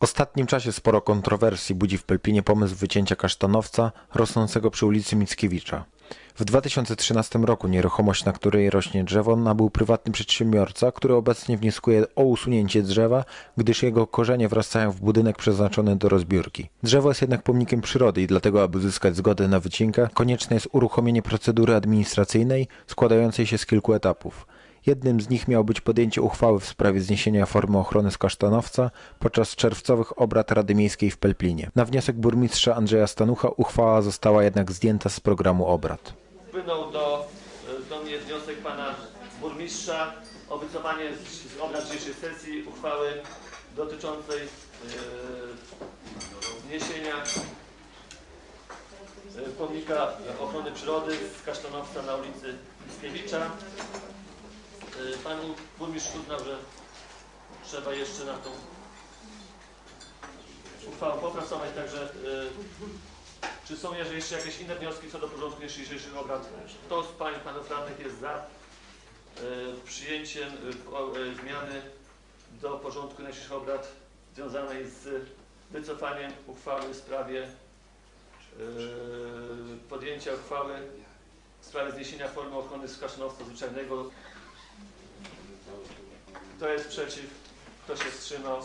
Ostatnim czasie sporo kontrowersji budzi w Pelpinie pomysł wycięcia kasztanowca rosnącego przy ulicy Mickiewicza. W 2013 roku nieruchomość, na której rośnie drzewo, nabył prywatny przedsiębiorca, który obecnie wnioskuje o usunięcie drzewa, gdyż jego korzenie wrastają w budynek przeznaczony do rozbiórki. Drzewo jest jednak pomnikiem przyrody i dlatego, aby uzyskać zgodę na wycinkę, konieczne jest uruchomienie procedury administracyjnej składającej się z kilku etapów. Jednym z nich miało być podjęcie uchwały w sprawie zniesienia formy ochrony z kasztanowca podczas czerwcowych obrad Rady Miejskiej w Pelplinie. Na wniosek burmistrza Andrzeja Stanucha uchwała została jednak zdjęta z programu obrad. wpłynął do, do mnie wniosek pana burmistrza o wycofanie z, z obrad dzisiejszej sesji uchwały dotyczącej e, zniesienia e, pomnika ochrony przyrody z kasztanowca na ulicy Mickiewicza. E, pan burmistrz uznał, że trzeba jeszcze na tą uchwałą popracować, także e, czy są jeszcze jakieś inne wnioski co do porządku dzisiejszych obrad? Kto z Pań i Panów Radnych jest za e, przyjęciem zmiany do porządku dzisiejszych obrad związanej z wycofaniem uchwały w sprawie podjęcia uchwały w sprawie zniesienia formy ochrony skaszynowca zwyczajnego. Kto jest przeciw? Kto się wstrzymał?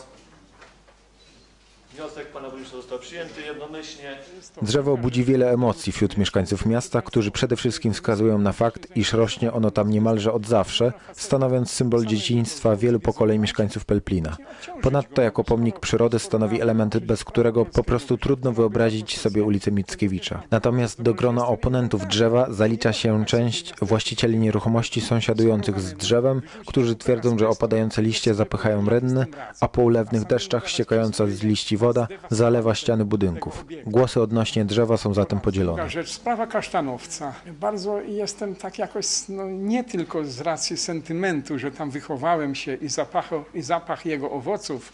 Wniosek Pana Burmistrza został przyjęty jednomyślnie. Drzewo budzi wiele emocji wśród mieszkańców miasta, którzy przede wszystkim wskazują na fakt, iż rośnie ono tam niemalże od zawsze, stanowiąc symbol dzieciństwa wielu pokoleń mieszkańców Pelplina. Ponadto jako pomnik przyrody stanowi element, bez którego po prostu trudno wyobrazić sobie ulicę Mickiewicza. Natomiast do grona oponentów drzewa zalicza się część właścicieli nieruchomości sąsiadujących z drzewem, którzy twierdzą, że opadające liście zapychają renny, a po ulewnych deszczach ściekająca z liści woda zalewa ściany budynków. Głosy odnośnie drzewa są zatem podzielone. Sprawa kasztanowca. Bardzo jestem tak jakoś, no nie tylko z racji sentymentu, że tam wychowałem się i, zapachu, i zapach jego owoców,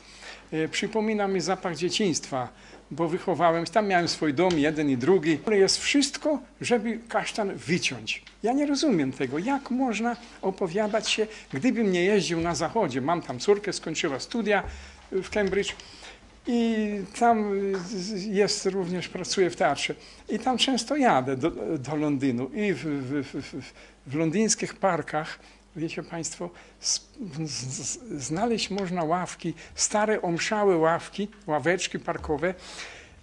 e, przypomina mi zapach dzieciństwa, bo wychowałem się, tam miałem swój dom, jeden i drugi. Jest wszystko, żeby kasztan wyciąć. Ja nie rozumiem tego, jak można opowiadać się, gdybym nie jeździł na zachodzie. Mam tam córkę, skończyła studia w Cambridge. I tam jest również, pracuję w teatrze. I tam często jadę do, do Londynu. I w, w, w, w, londyńskich parkach, wiecie Państwo, znaleźć można ławki, stare, omszałe ławki, ławeczki parkowe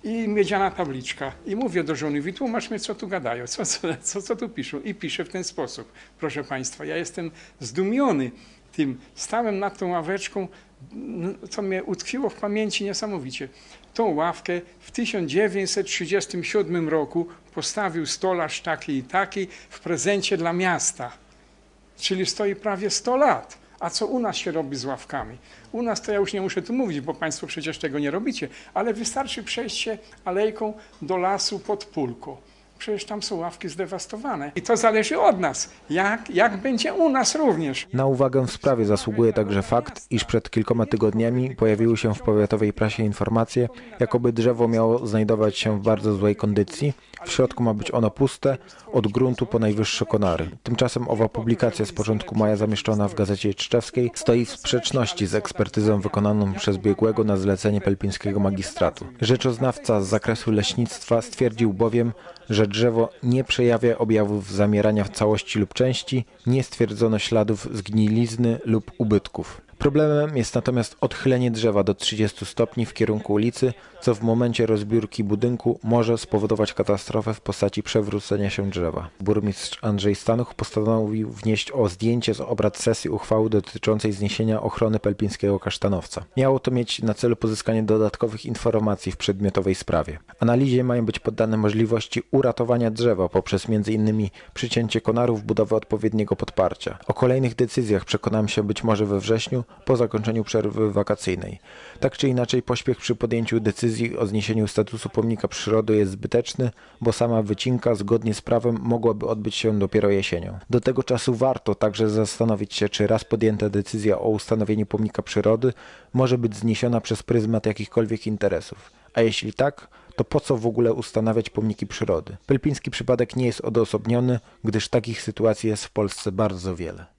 i miedziana tabliczka. I mówię do żony, wytłumacz mi, co tu gadają, co, co, co tu piszą. I piszę w ten sposób. Proszę Państwa, ja jestem zdumiony tym. Stałem nad tą ławeczką, co mnie utkwiło w pamięci niesamowicie. Tą ławkę w 1937 roku postawił stolarz taki i taki w prezencie dla miasta. Czyli stoi prawie 100 lat. A co u nas się robi z ławkami? U nas to ja już nie muszę tu mówić, bo Państwo przecież tego nie robicie, ale wystarczy przejść się alejką do lasu pod Pulką. Przecież tam są ławki zdewastowane. I to zależy od nas, jak, jak będzie u nas również. Na uwagę w sprawie zasługuje także fakt, iż przed kilkoma tygodniami pojawiły się w powiatowej prasie informacje, jakoby drzewo miało znajdować się w bardzo złej kondycji. W środku ma być ono puste, od gruntu po najwyższe konary. Tymczasem owa publikacja z początku maja zamieszczona w Gazecie Czczewskiej stoi w sprzeczności z ekspertyzą wykonaną przez biegłego na zlecenie pelpińskiego magistratu. Rzeczoznawca z zakresu leśnictwa stwierdził bowiem, że drzewo nie przejawia objawów zamierania w całości lub części, nie stwierdzono śladów zgnilizny lub ubytków. Problemem jest natomiast odchylenie drzewa do 30 stopni w kierunku ulicy, co w momencie rozbiórki budynku może spowodować katastrofę w postaci przewrócenia się drzewa. Burmistrz Andrzej Stanuch postanowił wnieść o zdjęcie z obrad sesji uchwały dotyczącej zniesienia ochrony pelpińskiego kasztanowca. Miało to mieć na celu pozyskanie dodatkowych informacji w przedmiotowej sprawie. Analizie mają być poddane możliwości uratowania drzewa poprzez m.in. przycięcie konarów, budowę odpowiedniego podparcia. O kolejnych decyzjach przekonamy się być może we wrześniu, po zakończeniu przerwy wakacyjnej. Tak czy inaczej pośpiech przy podjęciu decyzji o zniesieniu statusu pomnika przyrody jest zbyteczny, bo sama wycinka zgodnie z prawem mogłaby odbyć się dopiero jesienią. Do tego czasu warto także zastanowić się, czy raz podjęta decyzja o ustanowieniu pomnika przyrody może być zniesiona przez pryzmat jakichkolwiek interesów. A jeśli tak, to po co w ogóle ustanawiać pomniki przyrody? Pelpiński przypadek nie jest odosobniony, gdyż takich sytuacji jest w Polsce bardzo wiele.